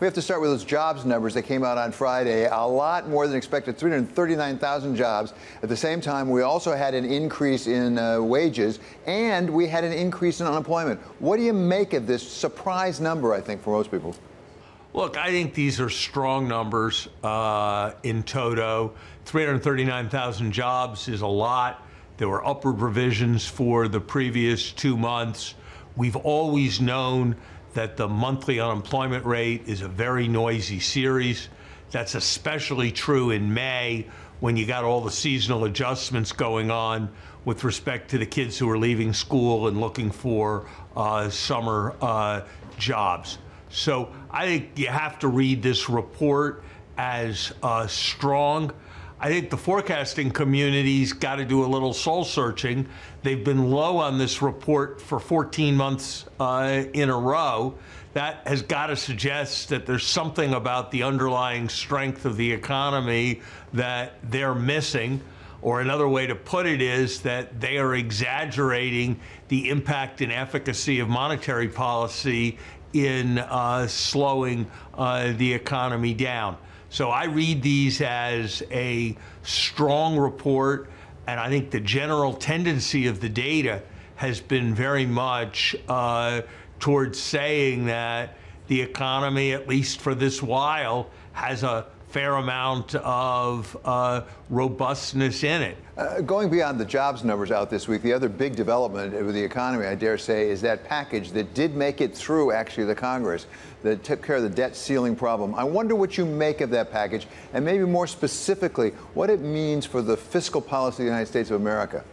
We have to start with those jobs numbers that came out on Friday. A lot more than expected 339,000 jobs. At the same time, we also had an increase in uh, wages and we had an increase in unemployment. What do you make of this surprise number, I think, for most people? Look, I think these are strong numbers uh, in toto. 339,000 jobs is a lot. There were upward revisions for the previous two months. We've always known that the monthly unemployment rate is a very noisy series. That's especially true in May when you got all the seasonal adjustments going on with respect to the kids who are leaving school and looking for uh, summer uh, jobs. So I think you have to read this report as uh, strong. I think the forecasting community's got to do a little soul searching. They've been low on this report for 14 months uh, in a row. That has got to suggest that there's something about the underlying strength of the economy that they're missing. Or another way to put it is that they are exaggerating the impact and efficacy of monetary policy in uh, slowing uh, the economy down. So I read these as a strong report, and I think the general tendency of the data has been very much uh, towards saying that the economy, at least for this while, has a fair amount of uh, robustness in it. Uh, going beyond the jobs numbers out this week, the other big development with the economy, I dare say, is that package that did make it through actually the Congress that took care of the debt ceiling problem. I wonder what you make of that package, and maybe more specifically, what it means for the fiscal policy of the United States of America.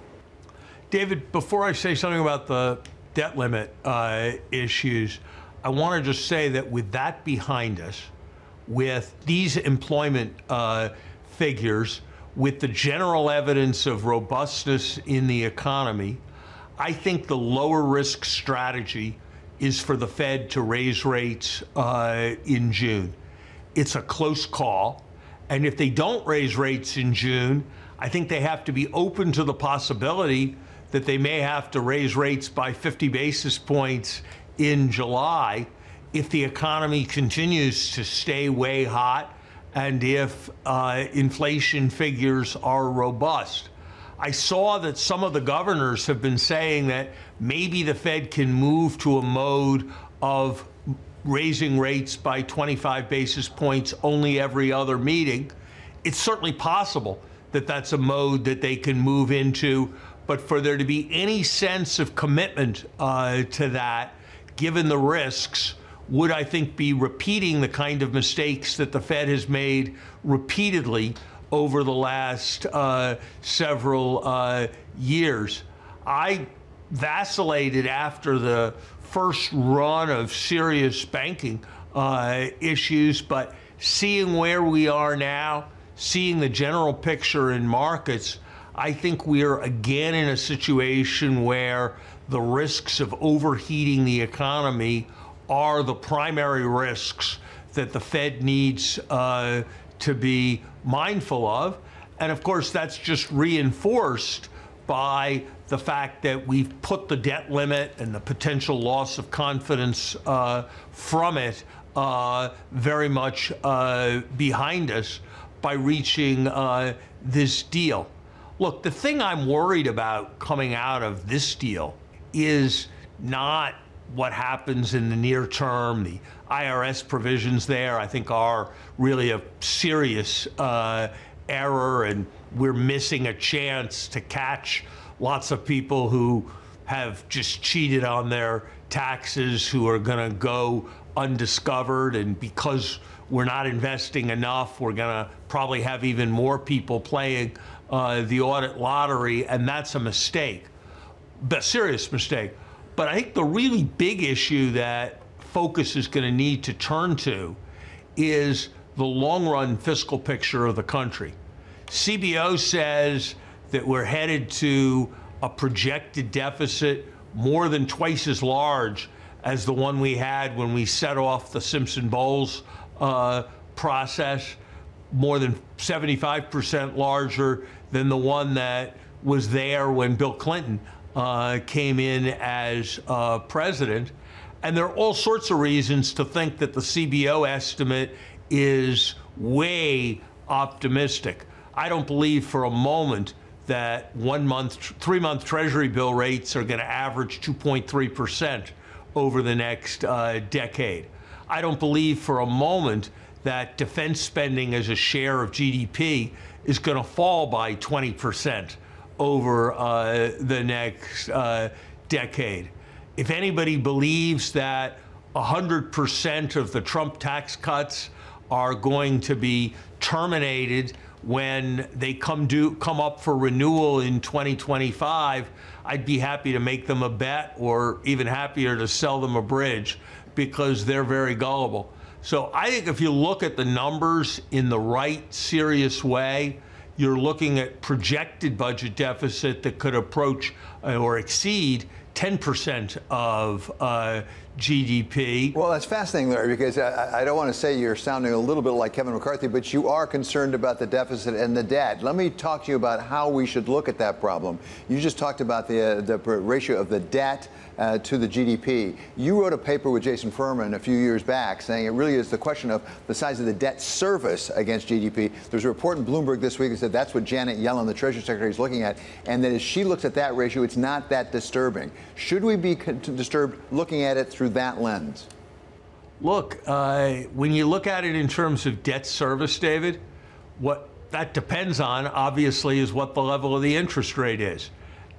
David, before I say something about the debt limit uh, issues, I want to just say that with that behind us, with these employment uh, figures, with the general evidence of robustness in the economy, I think the lower risk strategy is for the Fed to raise rates uh, in June. It's a close call. And if they don't raise rates in June, I think they have to be open to the possibility that they may have to raise rates by 50 basis points in July if the economy continues to stay way hot and if uh, inflation figures are robust. I saw that some of the governors have been saying that maybe the Fed can move to a mode of raising rates by 25 basis points only every other meeting. It's certainly possible that that's a mode that they can move into, but for there to be any sense of commitment uh, to that, given the risks, would I think be repeating the kind of mistakes that the Fed has made repeatedly over the last uh, several uh, years. I vacillated after the first run of serious banking uh, issues, but seeing where we are now, seeing the general picture in markets, I think we're again in a situation where the risks of overheating the economy are the primary risks that the Fed needs uh, to be mindful of. And of course, that's just reinforced by the fact that we've put the debt limit and the potential loss of confidence uh, from it uh, very much uh, behind us by reaching uh, this deal. Look, the thing I'm worried about coming out of this deal is not what happens in the near term. The IRS provisions there, I think, are really a serious uh, error, and we're missing a chance to catch lots of people who have just cheated on their taxes, who are going to go undiscovered. And because we're not investing enough, we're going to probably have even more people playing uh, the audit lottery, and that's a mistake, a serious mistake. But I think the really big issue that focus is going to need to turn to is the long run fiscal picture of the country. CBO says that we're headed to a projected deficit more than twice as large as the one we had when we set off the Simpson Bowles uh, process, more than 75% larger than the one that was there when Bill Clinton uh, came in as uh, president. And there are all sorts of reasons to think that the CBO estimate is way optimistic. I don't believe for a moment that one month, three month Treasury bill rates are going to average 2.3% over the next uh, decade. I don't believe for a moment that defense spending as a share of GDP is going to fall by 20% over uh, the next uh, decade. If anybody believes that 100% of the Trump tax cuts are going to be terminated when they come due, come up for renewal in 2025, I'd be happy to make them a bet or even happier to sell them a bridge because they're very gullible. So I think if you look at the numbers in the right serious way, you're looking at projected budget deficit that could approach uh, or exceed 10% of uh, GDP. Well, that's fascinating, Larry, because I, I, don't want to say you're sounding a little bit like Kevin McCarthy, but you are concerned about the deficit and the debt. Let me talk to you about how we should look at that problem. You just talked about the, uh, the ratio of the debt uh, to the GDP. You wrote a paper with Jason Furman a few years back saying it really is the question of the size of the debt service against GDP. There's a report in Bloomberg this week that said that's what Janet Yellen, the Treasury Secretary, is looking at, and that as she looks at that ratio, it's not that disturbing. Should we be disturbed looking at it through that lens? Look, uh, when you look at it in terms of debt service, David, what that depends on, obviously, is what the level of the interest rate is.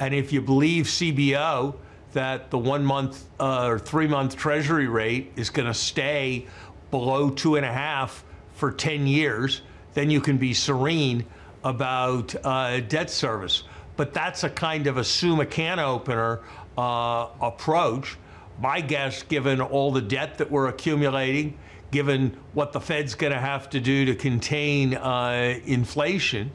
And if you believe CBO, that the one month uh, or three month treasury rate is going to stay below two and a half for 10 years, then you can be serene about uh, debt service. But that's a kind of a can opener uh, approach. My guess, given all the debt that we're accumulating, given what the Fed's going to have to do to contain uh, inflation,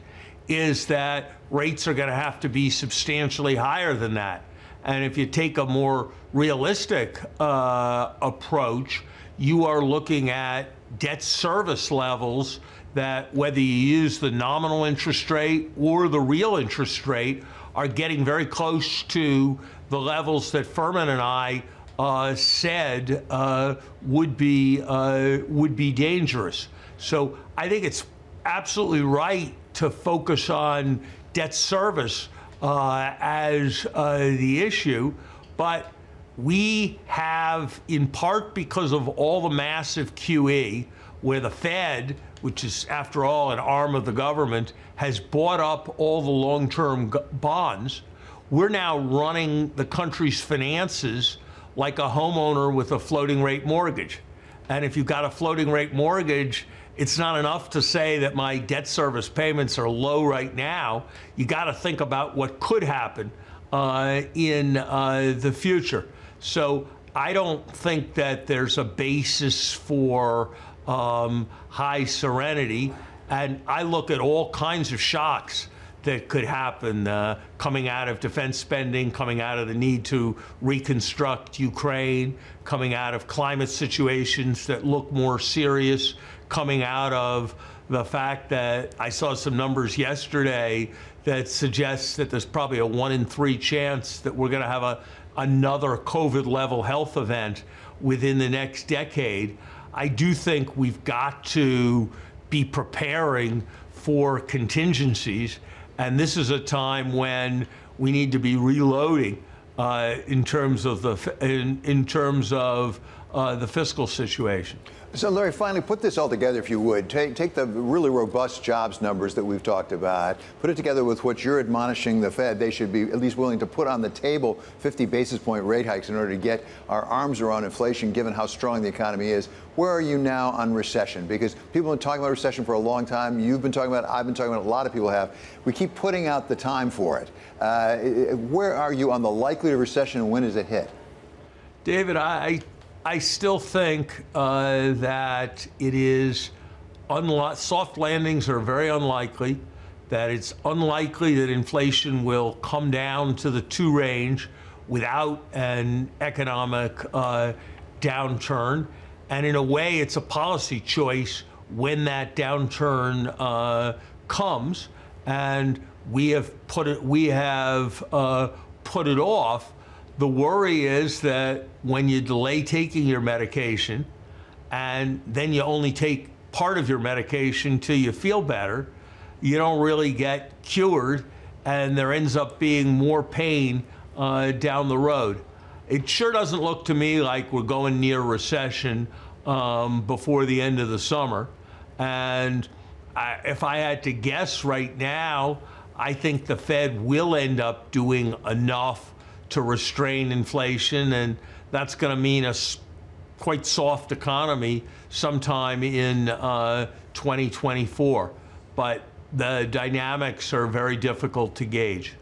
is that rates are going to have to be substantially higher than that. And if you take a more realistic uh, approach, you are looking at debt service levels that, whether you use the nominal interest rate or the real interest rate, are getting very close to the levels that Furman and I uh, said uh, would be uh, would be dangerous. So I think it's absolutely right to focus on debt service uh, as uh, the issue, but we have, in part because of all the massive QE, where the Fed, which is, after all, an arm of the government, has bought up all the long term bonds. We're now running the country's finances like a homeowner with a floating rate mortgage. And if you've got a floating rate mortgage, it's not enough to say that my debt service payments are low right now. You got to think about what could happen uh, in uh, the future. So I don't think that there's a basis for um, high serenity. And I look at all kinds of shocks that could happen uh, coming out of defense spending, coming out of the need to reconstruct Ukraine, coming out of climate situations that look more serious coming out of the fact that I saw some numbers yesterday that suggests that there's probably a one in three chance that we're going to have a, another COVID level health event within the next decade. I do think we've got to be preparing for contingencies. And this is a time when we need to be reloading uh, in terms of the in, in terms of uh, the fiscal situation. So, Larry, finally, put this all together, if you would. Take, take the really robust jobs numbers that we've talked about, put it together with what you're admonishing the Fed. They should be at least willing to put on the table 50 basis point rate hikes in order to get our arms around inflation, given how strong the economy is. Where are you now on recession? Because people have been talking about recession for a long time. You've been talking about it. I've been talking about it. A lot of people have. We keep putting out the time for it. Uh, where are you on the likelihood of recession and when does it hit? David, I I still think uh, that it is unli- soft landings are very unlikely. That it's unlikely that inflation will come down to the two range without an economic uh, downturn. And in a way, it's a policy choice when that downturn uh, comes. And we have put it, we have uh, put it off the worry is that when you delay taking your medication and then you only take part of your medication till you feel better, you don't really get cured, and there ends up being more pain uh, down the road. It sure doesn't look to me like we're going near recession um, before the end of the summer. And I, if I had to guess right now, I think the Fed will end up doing enough to restrain inflation, and that's going to mean a quite soft economy sometime in uh, 2024. But the dynamics are very difficult to gauge.